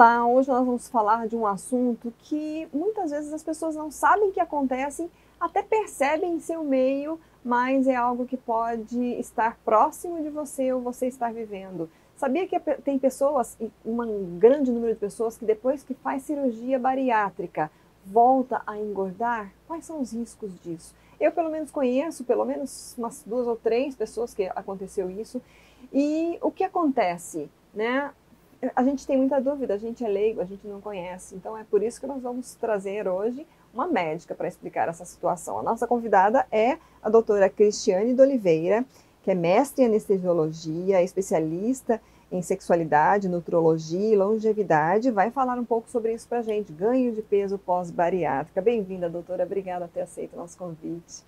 Olá, hoje nós vamos falar de um assunto que muitas vezes as pessoas não sabem que acontece, até percebem em seu meio, mas é algo que pode estar próximo de você ou você estar vivendo. Sabia que tem pessoas, um grande número de pessoas, que depois que faz cirurgia bariátrica volta a engordar? Quais são os riscos disso? Eu, pelo menos, conheço pelo menos umas duas ou três pessoas que aconteceu isso. E o que acontece? Né? A gente tem muita dúvida, a gente é leigo, a gente não conhece. Então é por isso que nós vamos trazer hoje uma médica para explicar essa situação. A nossa convidada é a doutora Cristiane de Oliveira, que é mestre em anestesiologia, especialista em sexualidade, nutrologia e longevidade. Vai falar um pouco sobre isso para a gente, ganho de peso pós-bariátrica. Bem-vinda, doutora. Obrigada por ter aceito o nosso convite.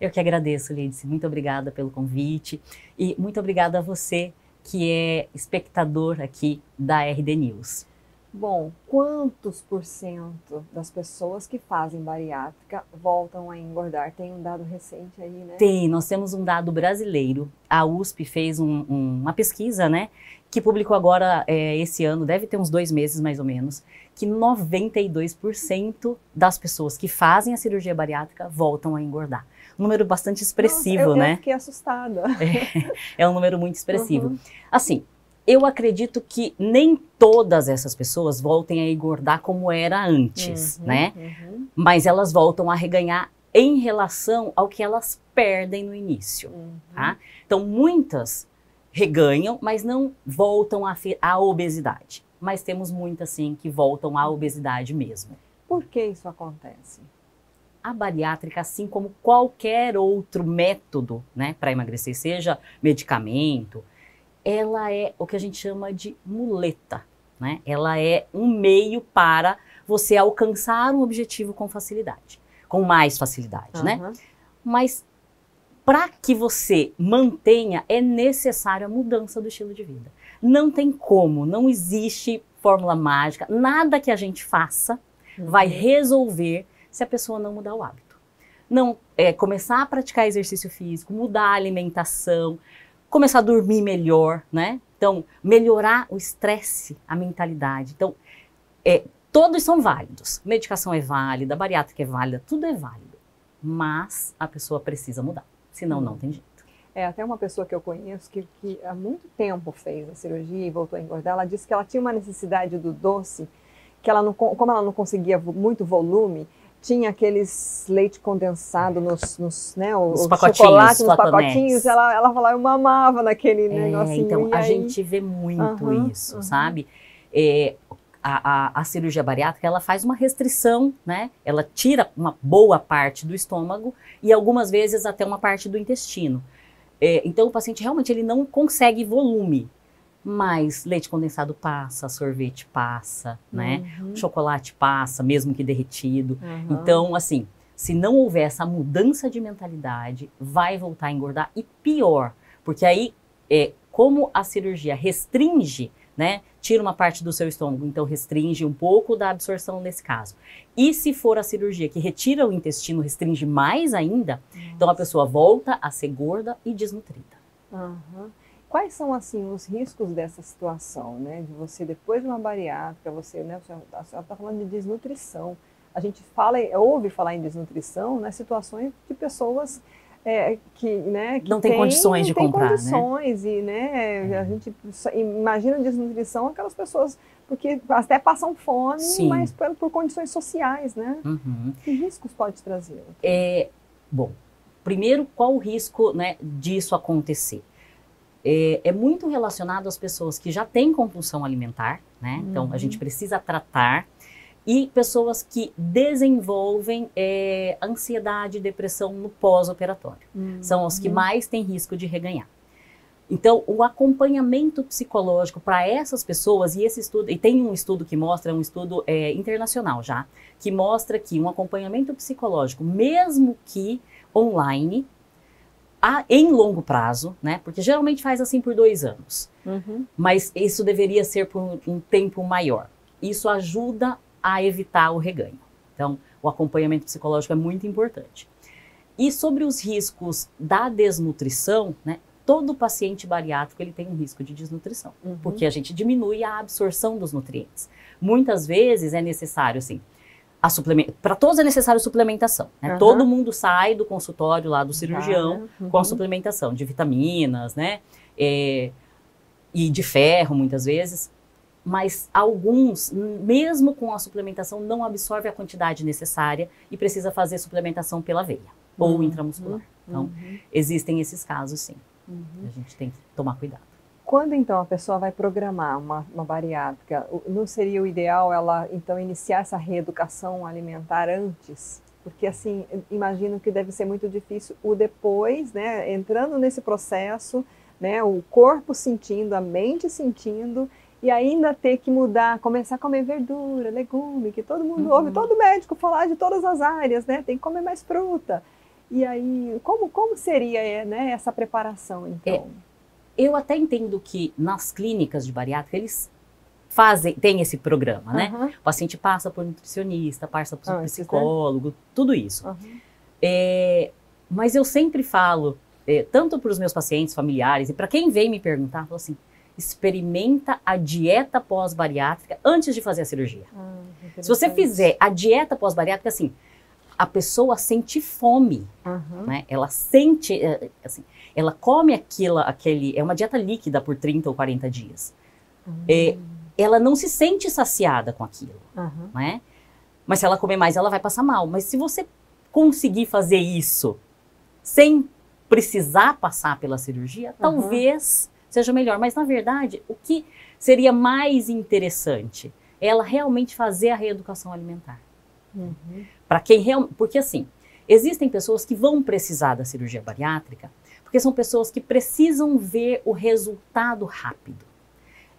Eu que agradeço, Lidice. Muito obrigada pelo convite e muito obrigada a você que é espectador aqui da RD News. Bom, quantos por cento das pessoas que fazem bariátrica voltam a engordar? Tem um dado recente aí, né? Tem, nós temos um dado brasileiro. A USP fez um, um, uma pesquisa, né, que publicou agora é, esse ano, deve ter uns dois meses mais ou menos, que 92% das pessoas que fazem a cirurgia bariátrica voltam a engordar um número bastante expressivo, Nossa, eu, né? Eu fiquei assustada. É, é um número muito expressivo. Uhum. Assim, eu acredito que nem todas essas pessoas voltem a engordar como era antes, uhum, né? Uhum. Mas elas voltam a reganhar em relação ao que elas perdem no início, uhum. tá? Então, muitas reganham, mas não voltam à obesidade. Mas temos muitas, sim, que voltam à obesidade mesmo. Por que isso acontece? A bariátrica, assim como qualquer outro método né, para emagrecer, seja medicamento, ela é o que a gente chama de muleta. Né? Ela é um meio para você alcançar um objetivo com facilidade, com mais facilidade, uhum. né? Mas para que você mantenha, é necessário a mudança do estilo de vida. Não tem como, não existe fórmula mágica, nada que a gente faça uhum. vai resolver se a pessoa não mudar o hábito. Não é, começar a praticar exercício físico, mudar a alimentação, começar a dormir melhor, né? Então, melhorar o estresse, a mentalidade. Então, é, todos são válidos. Medicação é válida, bariátrica é válida, tudo é válido. Mas a pessoa precisa mudar, senão não tem jeito. É, até uma pessoa que eu conheço que, que há muito tempo fez a cirurgia e voltou a engordar, ela disse que ela tinha uma necessidade do doce, que ela não, como ela não conseguia muito volume, tinha aqueles leite condensado nos, nos né, os, os chocolate nos pacotinhos, ela, ela falava, eu mamava naquele é, negocinho. Então, a aí... gente vê muito uhum, isso, uhum. sabe? É, a, a, a, cirurgia bariátrica, ela faz uma restrição, né? Ela tira uma boa parte do estômago e algumas vezes até uma parte do intestino. É, então, o paciente realmente ele não consegue volume mas leite condensado passa, sorvete passa, né? Uhum. Chocolate passa, mesmo que derretido. Uhum. Então, assim, se não houver essa mudança de mentalidade, vai voltar a engordar e pior, porque aí, é, como a cirurgia restringe, né? Tira uma parte do seu estômago, então restringe um pouco da absorção nesse caso. E se for a cirurgia que retira o intestino, restringe mais ainda, Nossa. então a pessoa volta a ser gorda e desnutrida. Uhum. Quais são, assim, os riscos dessa situação, né? De você, depois de uma bariátrica, você, né? A senhora está falando de desnutrição. A gente fala, ouve falar em desnutrição nas situações de pessoas é, que, né, que não tem, tem condições de tem comprar, né? condições, né? e, né, é. a gente imagina desnutrição aquelas pessoas porque até passam fome, Sim. mas por, por, condições sociais, né? Uhum. Que riscos pode trazer? É, bom, primeiro, qual o risco né, disso acontecer? É, é, muito relacionado às pessoas que já têm compulsão alimentar, né? Uhum. Então a gente uhum. precisa tratar. E pessoas que desenvolvem é, ansiedade e depressão no pós-operatório. Uhum. São os que mais têm risco de reganhar. Então, o acompanhamento psicológico para essas pessoas, e esse estudo, e tem um estudo que mostra, um estudo é, internacional já, que mostra que um acompanhamento psicológico, mesmo que online, a, em longo prazo, né? Porque geralmente faz assim por dois anos. Uhum. Mas isso deveria ser por um tempo maior. Isso ajuda a evitar o reganho. Então, o acompanhamento psicológico é muito importante. E sobre os riscos da desnutrição, né? todo paciente bariátrico ele tem um risco de desnutrição, Uhum. porque a gente diminui a absorção dos nutrientes. Muitas vezes é necessário, assim, a suplementação. Para todos é necessário suplementação. Né? Aham. Todo mundo sai do consultório lá do cirurgião Uhum. com a suplementação de vitaminas, né? É, e de ferro, muitas vezes. Mas alguns, mesmo com a suplementação, não absorve a quantidade necessária e precisa fazer suplementação pela veia ou Uhum. intramuscular. Então, Uhum. existem esses casos, sim. Uhum. A gente tem que tomar cuidado. Quando então a pessoa vai programar uma, uma bariátrica, não seria o ideal ela então iniciar essa reeducação alimentar antes? Porque assim, imagino que deve ser muito difícil o depois, né, entrando nesse processo, né, o corpo sentindo, a mente sentindo e ainda ter que mudar, começar a comer verdura, legume, que todo mundo Uhum. ouve, todo médico falar de todas as áreas, né, tem que comer mais fruta. E aí, como, como seria é, né, essa preparação então? Eu até entendo que nas clínicas de bariátrica eles fazem, tem esse programa, né? Aham, O paciente passa por nutricionista, passa por Antes, né? psicólogo, tudo isso. aham. É, mas eu sempre falo, é, tanto para os meus pacientes familiares e para quem vem me perguntar, falo assim, experimenta a dieta pós-bariátrica antes de fazer a cirurgia. Ah, Se você fizer a dieta pós-bariátrica, assim, a pessoa sente fome, Aham. né? Ela sente, é, assim, ela come aquilo, aquele, é uma dieta líquida por 30 ou 40 dias. É, ela não se sente saciada com aquilo, Aham. né? Mas se ela comer mais, ela vai passar mal. Mas se você conseguir fazer isso sem precisar passar pela cirurgia, talvez seja melhor. Mas na verdade, o que seria mais interessante é ela realmente fazer a reeducação alimentar. Uhum. Para quem realmente. Porque assim, existem pessoas que vão precisar da cirurgia bariátrica, porque são pessoas que precisam ver o resultado rápido.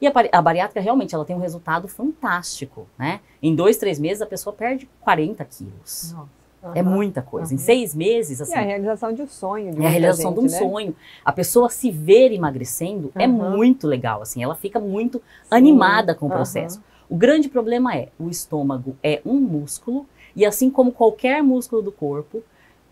E a, a bariátrica realmente ela tem um resultado fantástico, né? Em dois, três meses a pessoa perde 40 quilos. Nossa. É Aham. muita coisa. Em Aham. seis meses, E assim, a realização de um sonho. De é a realização de um gente, né? sonho. A pessoa se ver emagrecendo é Aham. muito legal, assim. Ela fica muito Sim. animada com o processo. O grande problema é, o estômago é um músculo e assim como qualquer músculo do corpo,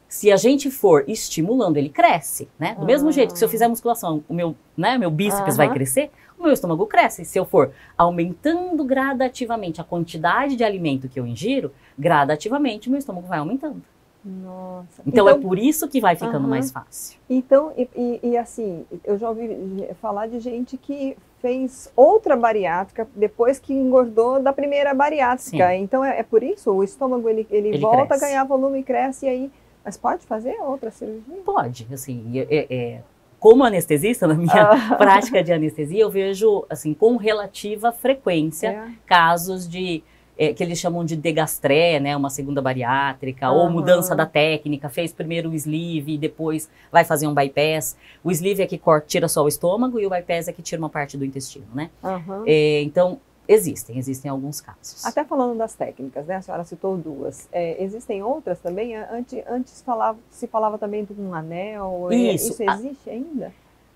se a gente for estimulando, ele cresce, né? Do mesmo Ah. jeito que se eu fizer musculação, o meu, né, meu bíceps vai crescer, o meu estômago cresce. Se eu for aumentando gradativamente a quantidade de alimento que eu ingiro, gradativamente o meu estômago vai aumentando. Nossa. Então, é por isso que vai ficando mais fácil. Então, e, e- e assim, eu já ouvi falar de gente que fez outra bariátrica depois que engordou da primeira bariátrica. Então, é, é por isso o estômago ele, ele, Ele volta cresce. a ganhar volume e cresce e aí. Mas pode fazer outra cirurgia? Pode, assim, é- é- é- como anestesista, na minha Ah. prática de anestesia, eu vejo, assim, com relativa frequência, É. casos de é, que eles chamam de degastré, né, uma segunda bariátrica, ou Aham. mudança da técnica, fez primeiro o sleeve e depois vai fazer um bypass. O sleeve é que corta, tira só o estômago e o bypass é que tira uma parte do intestino, né? Aham. É, então, existem, existem alguns casos. Até falando das técnicas, né? A senhora citou duas. É, existem outras também? Antes, antes falava, se falava também de um anel. é, Isso. Isso A- existe ainda?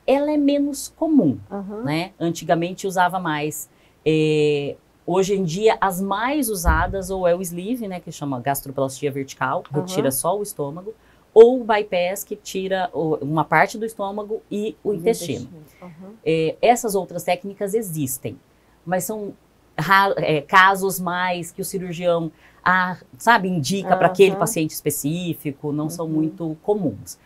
Ela é menos comum, Aham. né? Antigamente usava mais. É, hoje em dia, as mais usadas ou é o sleeve, né, que chama gastroplastia vertical, Aham. retira só o estômago, ou o bypass, que tira o- uma parte do estômago e o Do intestino. Aham. É, essas outras técnicas existem, mas são casos mais que o cirurgião, ah, sabe, indica para aquele paciente específico, não são Uhum. muito comuns.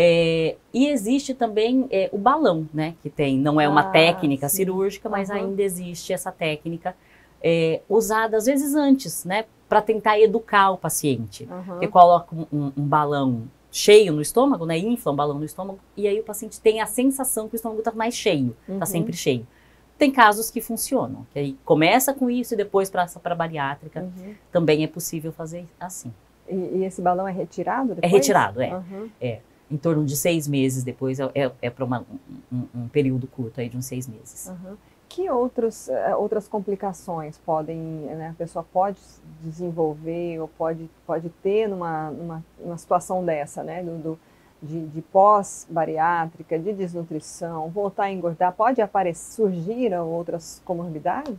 É, e existe também é, o balão, né? Que tem, não é uma Ah, técnica sim. cirúrgica, mas Aham. ainda existe essa técnica é, usada às vezes antes, né? Para tentar educar o paciente. Aham. Porque coloca um, um- balão cheio no estômago, né? Infla um balão no estômago, e aí o paciente tem a sensação que o estômago está mais cheio, Uhum. está sempre cheio. Tem casos que funcionam, que aí começa com isso e depois passa para a bariátrica. Uhum. Também é possível fazer assim. E, e esse balão é retirado depois? retirado, é. Aham. Em torno de seis meses depois, é, é, é para um, um período curto aí de uns seis meses. Aham. Que outros, eh, outras complicações podem, né, a pessoa pode desenvolver ou pode, pode ter numa, numa, numa situação dessa, né, do, do- de, de pós-bariátrica, de desnutrição, voltar a engordar, pode aparecer, surgir outras comorbidades?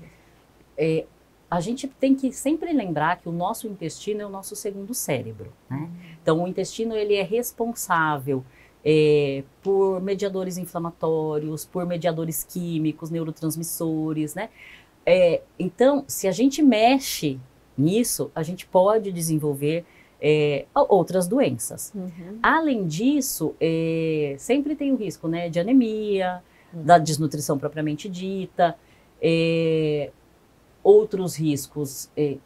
É, a gente tem que sempre lembrar que o nosso intestino é o nosso segundo cérebro, né? Então, o intestino ele é responsável é, por mediadores inflamatórios, por mediadores químicos, neurotransmissores, né? É, então, se a gente mexe nisso, a gente pode desenvolver é, outras doenças. Uhum. Além disso, é, sempre tem o risco né, de anemia, uhum. da desnutrição propriamente dita, é, outros riscos. É,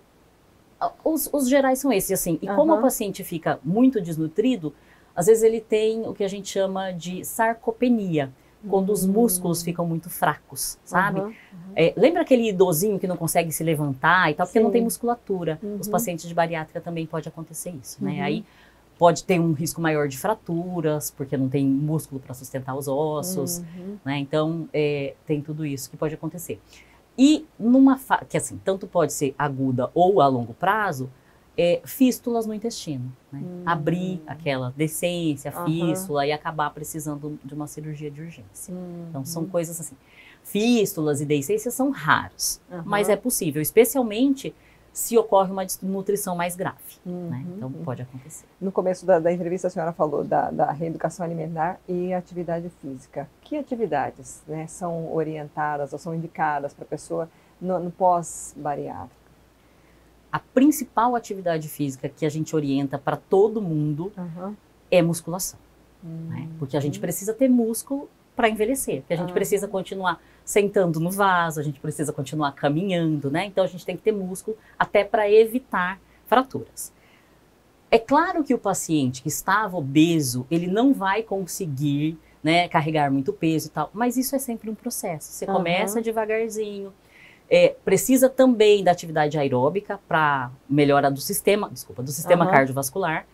os, os, gerais são esses, assim. E uhum. como o paciente fica muito desnutrido, às vezes ele tem o que a gente chama de sarcopenia, quando os músculos hum. ficam muito fracos, sabe? Uhum, uhum. É, lembra aquele idosinho que não consegue se levantar e tal, porque Sim. não tem musculatura. Uhum. Os pacientes de bariátrica também pode acontecer isso, né? Uhum. Aí pode ter um risco maior de fraturas, porque não tem músculo para sustentar os ossos, uhum. né? Então, é, tem tudo isso que pode acontecer. E numa que assim, tanto pode ser aguda ou a longo prazo, é, fístulas no intestino. Né? Hum. Abrir aquela decência, uhum. fístula e acabar precisando de uma cirurgia de urgência. Uhum. Então, são coisas assim. Fístulas e decências são raros, uhum. mas é possível, especialmente se ocorre uma desnutrição mais grave. Né? Então, pode acontecer. No começo da, da, entrevista, a senhora falou da, da reeducação alimentar e atividade física. Que atividades né, são orientadas ou são indicadas para a pessoa no, no pós-bariátrico? A principal atividade física que a gente orienta para todo mundo uhum. é musculação. Uhum. Né? Porque a gente precisa ter músculo para envelhecer, porque a gente uhum. precisa continuar sentando no vaso, a gente precisa continuar caminhando, né? Então a gente tem que ter músculo até para evitar fraturas. É claro que o paciente que estava obeso, ele não vai conseguir né, carregar muito peso e tal, mas isso é sempre um processo. Você começa devagarzinho, é, precisa também da atividade aeróbica para melhora do sistema, desculpa, do sistema uhum. cardiovascular.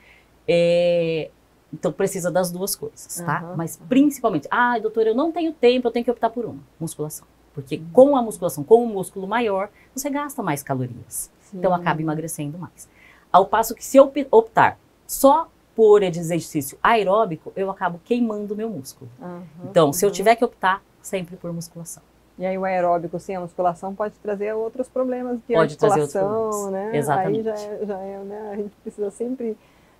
É, então precisa das duas coisas, tá? Uhum. Mas principalmente, ah, doutor, eu não tenho tempo, eu tenho que optar por uma, musculação. Porque uhum. com a musculação, com o músculo maior, você gasta mais calorias. Sim. Então acaba emagrecendo mais. Ao passo que se eu optar só por exercício aeróbico, eu acabo queimando meu músculo. Então, se eu tiver que optar, sempre por musculação. E aí o aeróbico sem a musculação pode trazer outros problemas de pode articulação, né? Exatamente. Aí já é, já é, né? A gente precisa sempre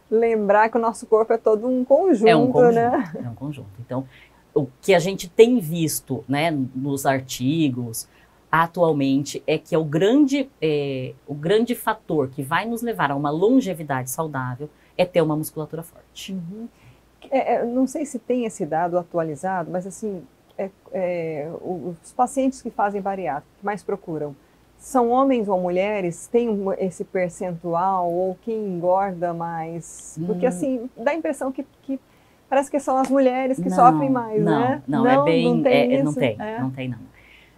lembrar que o nosso corpo é todo um conjunto, é um conjunto né? É um conjunto. Então, o que a gente tem visto, né, nos artigos atualmente é que é o grande, é, o grande fator que vai nos levar a uma longevidade saudável é ter uma musculatura forte. Uhum. É, é não sei se tem esse dado atualizado, mas assim, é, é, os pacientes que fazem bariátrica, que mais procuram, são homens ou mulheres? Tem esse percentual? Ou quem engorda mais? Porque hum. assim, dá a impressão que, que, parece que são as mulheres que não, sofrem mais, não, né? Não, não, é bem, não tem, é, não, tem é. não tem, não.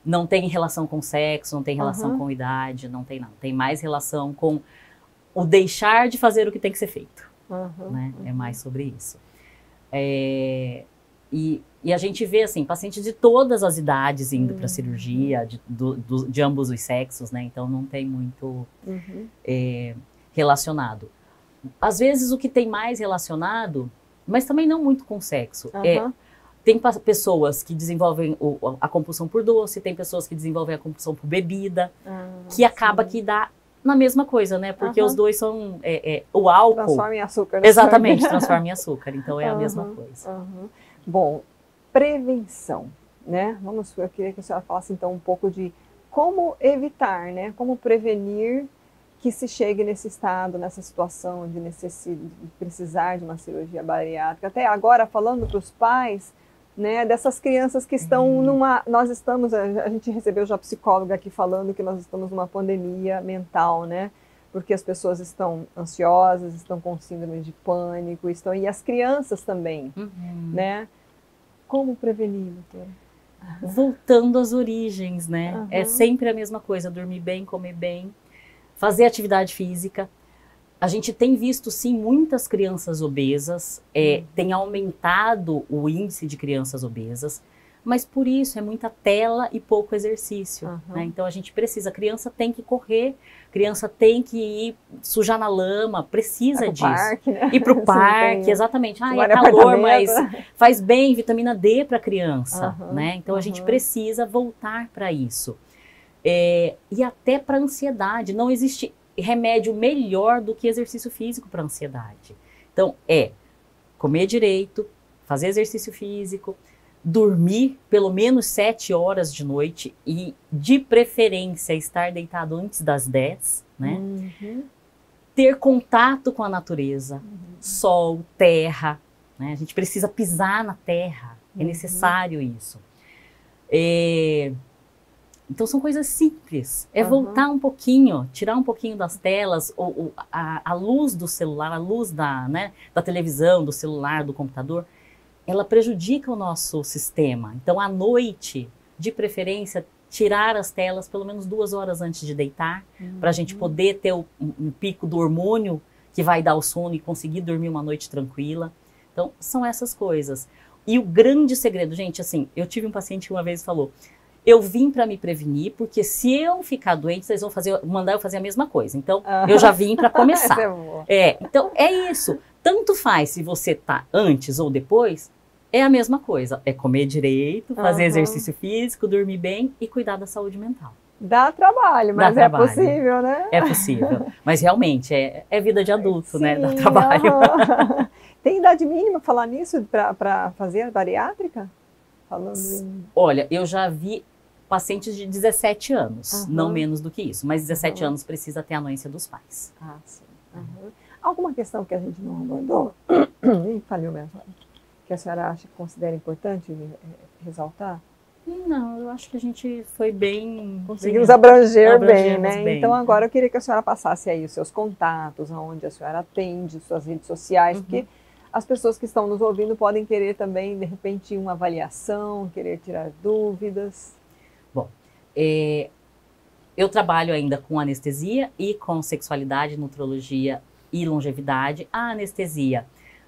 Não tem relação com sexo, não tem relação uhum. com idade, não tem não. Tem mais relação com o deixar de fazer o que tem que ser feito. Uhum, né? Uhum. É mais sobre isso. É, e, e a gente vê, assim, pacientes de todas as idades indo uhum. para cirurgia, de, do, do, de ambos os sexos, né? Então não tem muito uhum. é, relacionado. Às vezes o que tem mais relacionado, mas também não muito com sexo, uhum. é tem pessoas que desenvolvem a compulsão por doce, tem pessoas que desenvolvem a compulsão por bebida, ah, que acaba que dá na mesma coisa, né? Porque os dois são é, é, o álcool transforma em açúcar. Né? Exatamente, transforma em açúcar. Então é a mesma coisa. Bom, prevenção, né? Vamos, eu queria que a senhora falasse então um pouco de como evitar, né? Como prevenir que se chegue nesse estado, nessa situação de, necessidade, de precisar de uma cirurgia bariátrica. Até agora, falando para os pais, né, dessas crianças que estão uhum. numa. Nós estamos, a gente recebeu já psicóloga aqui falando que nós estamos numa pandemia mental, né? Porque as pessoas estão ansiosas, estão com síndrome de pânico, estão e as crianças também, uhum. né? Como prevenir, doutora? Voltando às origens, né? Uhum. É sempre a mesma coisa: dormir bem, comer bem, fazer atividade física. A gente tem visto, sim, muitas crianças obesas, é, uhum. tem aumentado o índice de crianças obesas mas por isso é muita tela e pouco exercício. Uhum. Né? Então a gente precisa, a criança tem que correr, a criança tem que ir sujar na lama, precisa disso. Parque, né? Ir para o parque, tem, exatamente. Ah, é calor, mas faz bem, vitamina D para a criança. Uhum. Né? Então a gente precisa voltar para isso. É, e até para ansiedade. Não existe remédio melhor do que exercício físico para ansiedade. Então é comer direito, fazer exercício físico, dormir pelo menos sete horas de noite e, de preferência, estar deitado antes das 10, né? Uhum. Ter contato com a natureza, uhum. sol, terra, né? A gente precisa pisar na terra, é uhum. necessário isso. É... Então são coisas simples. É voltar um pouquinho, tirar um pouquinho das telas, ou, ou a, a, luz do celular, a luz da, né, da televisão, do celular, do computador ela prejudica o nosso sistema. Então, à noite, de preferência, tirar as telas pelo menos duas horas antes de deitar, uhum. para a gente poder ter o, um, um pico do hormônio que vai dar o sono e conseguir dormir uma noite tranquila. Então, são essas coisas. E o grande segredo, gente, assim, eu tive um paciente que uma vez falou: eu vim para me prevenir, porque se eu ficar doente, vocês vão fazer, mandar eu fazer a mesma coisa. Então, eu já vim para começar. é, é, então é isso. Tanto faz se você tá antes ou depois, é a mesma coisa. É comer direito, fazer uhum. exercício físico, dormir bem e cuidar da saúde mental. Dá trabalho, mas Dá é trabalho. possível, né? É possível. Mas realmente é, é vida de adulto, Sim, né? Dá trabalho. Uhum. Tem idade mínima falar nisso para fazer a bariátrica? Falando em... Olha, eu já vi pacientes de 17 anos, uhum. não menos do que isso, mas 17 anos precisa ter a anuência dos pais. Ah, sim. Alguma questão que a gente não abordou? Falhou mesmo que a senhora acha que considera importante ressaltar? Não, eu acho que a gente foi bem. Conseguimos bem, abranger bem, né? Bem. Então agora eu queria que a senhora passasse aí os seus contatos, aonde a senhora atende, suas redes sociais, uhum. porque as pessoas que estão nos ouvindo podem querer também, de repente, uma avaliação, querer tirar dúvidas. Bom, é, eu trabalho ainda com anestesia e com sexualidade, nutrologia e longevidade. A anestesia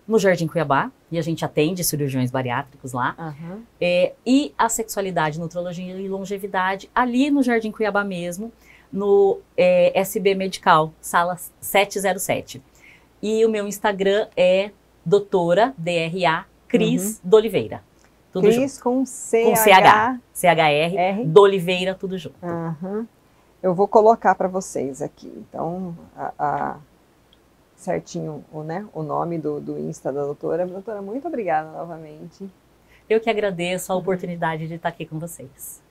no Jardim Cuiabá, e a gente atende cirurgiões bariátricos lá. Uhum. É, e a sexualidade, nutrologia e longevidade ali no Jardim Cuiabá mesmo, no é, SB Medical, sala 707. E o meu Instagram é doutora, D-R-A, Cris uhum. D'Oliveira. Tudo Cris junto. com C Com CH, C-H-R, D'Oliveira, tudo junto. Uhum. Eu vou colocar para vocês aqui. Então, a, a certinho o, né, o nome do, do Insta da doutora. Doutora, muito obrigada novamente. Eu que agradeço a oportunidade de estar aqui com vocês.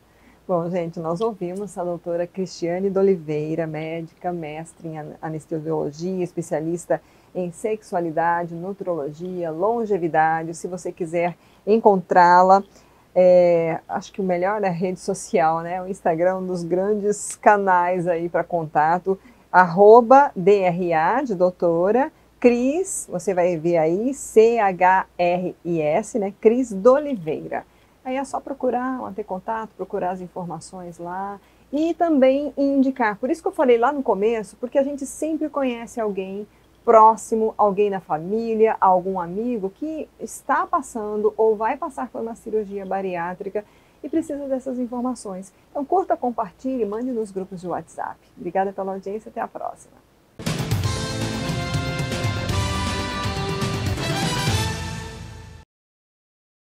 Bom, gente, nós ouvimos a doutora Cristiane de Oliveira, médica, mestre em anestesiologia, especialista em sexualidade, nutrologia, longevidade. Se você quiser encontrá-la, é, acho que o melhor é a rede social, né? O Instagram, um dos grandes canais aí para contato arroba DRA de doutora, Cris, você vai ver aí, C-H-R-I-S, né? Cris D'Oliveira. Aí é só procurar, manter contato, procurar as informações lá e também indicar. Por isso que eu falei lá no começo, porque a gente sempre conhece alguém próximo, alguém na família, algum amigo que está passando ou vai passar por uma cirurgia bariátrica e precisa dessas informações. Então curta, compartilhe, mande nos grupos de WhatsApp. Obrigada pela audiência, até a próxima.